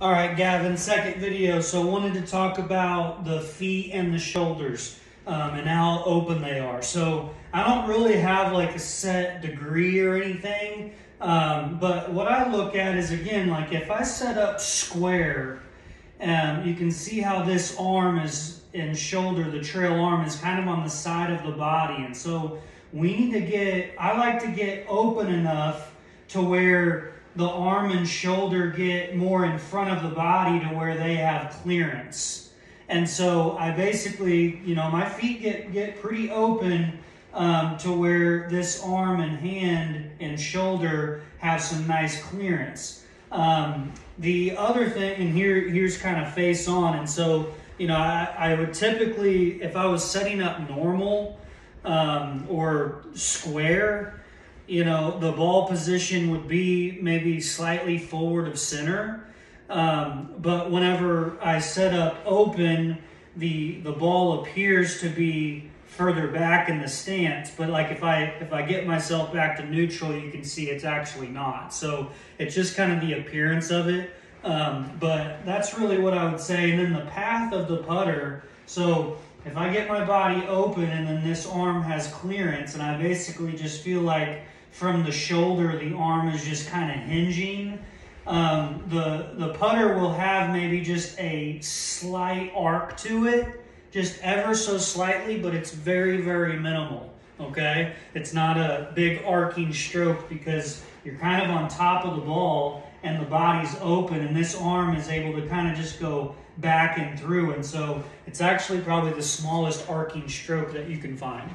All right, Gavin, second video. So I wanted to talk about the feet and the shoulders um, and how open they are. So I don't really have like a set degree or anything, um, but what I look at is again, like if I set up square, um, you can see how this arm is and shoulder, the trail arm is kind of on the side of the body. And so we need to get, I like to get open enough to where the arm and shoulder get more in front of the body to where they have clearance. And so I basically, you know, my feet get, get pretty open um, to where this arm and hand and shoulder have some nice clearance. Um, the other thing, and here here's kind of face on, and so you know, I, I would typically, if I was setting up normal um, or square, you know, the ball position would be maybe slightly forward of center. Um, but whenever I set up open, the the ball appears to be further back in the stance. But like if I if I get myself back to neutral, you can see it's actually not. So it's just kind of the appearance of it. Um, but that's really what I would say. And then the path of the putter. So if I get my body open and then this arm has clearance, and I basically just feel like from the shoulder, the arm is just kind of hinging. Um, the the putter will have maybe just a slight arc to it, just ever so slightly, but it's very very minimal. Okay, it's not a big arcing stroke because you're kind of on top of the ball and the body's open, and this arm is able to kind of just go back and through, and so it's actually probably the smallest arcing stroke that you can find.